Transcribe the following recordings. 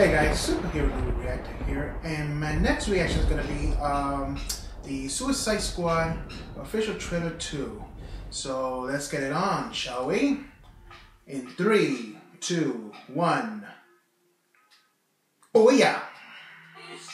Hey guys, Superhero Movie Reactor here, and my next reaction is going to be um, the Suicide Squad official trailer 2. So let's get it on, shall we? In three, two, one. Oh yeah! Is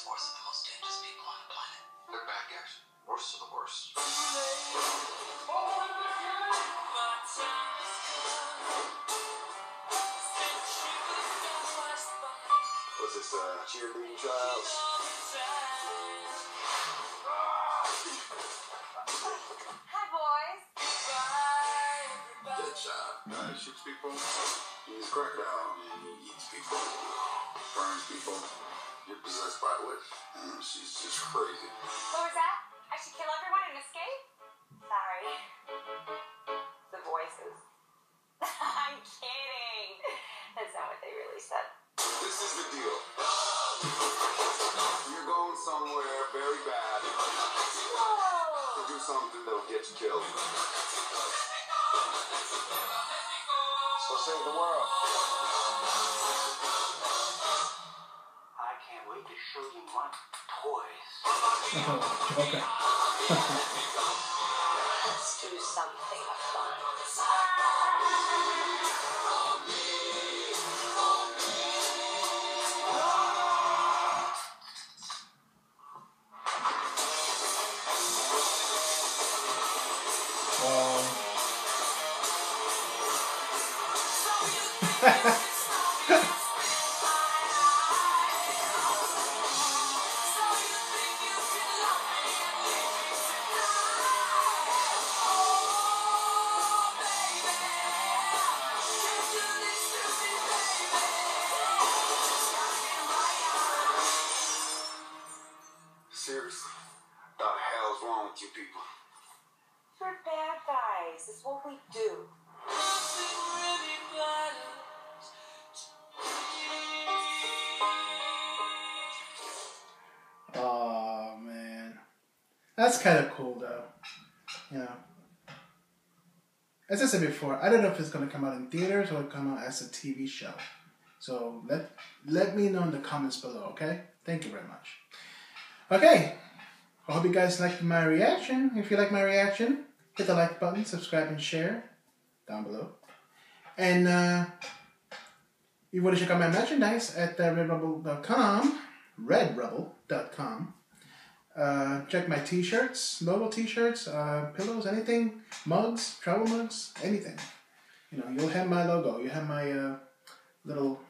task force of the most dangerous people on the planet. They're bad guys. Worst of the worst. My time is come. Send shivers down my spine. Was this uh, cheerleading trials? Uh, shoots people. He's a crocodile. And he eats people. Burns people. You're possessed by a witch. And she's just crazy. What was that? I should kill everyone and escape? Sorry. The voices. I'm kidding. That's not what they really said. This is the deal. You're going somewhere very bad. Whoa. To do something that'll get you killed. So save the world. I can't wait to show you my toys. Oh, okay. Let's do something fun. Wrong with you people? We're bad guys. It's what we do. Nothing really matters to me. oh man. That's kind of cool though. You know. As I said before, I don't know if it's going to come out in theaters or come out as a TV show. So let let me know in the comments below, okay? Thank you very much. Okay. I hope you guys liked my reaction. If you like my reaction, hit the like button, subscribe, and share down below. And uh, you want to check out my merchandise at uh, redbubble.com, redbubble.com. Uh, check my t-shirts, logo t-shirts, uh, pillows, anything, mugs, travel mugs, anything. You know, you'll have my logo. You have my uh, little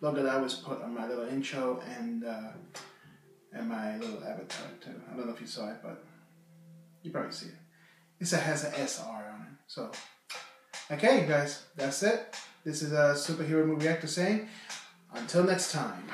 logo that I always put on my little intro and uh, and my little avatar too. I don't know if you saw it, but you probably see it. It has an SR on it. So, okay, guys, that's it. This is a superhero movie actor saying, until next time.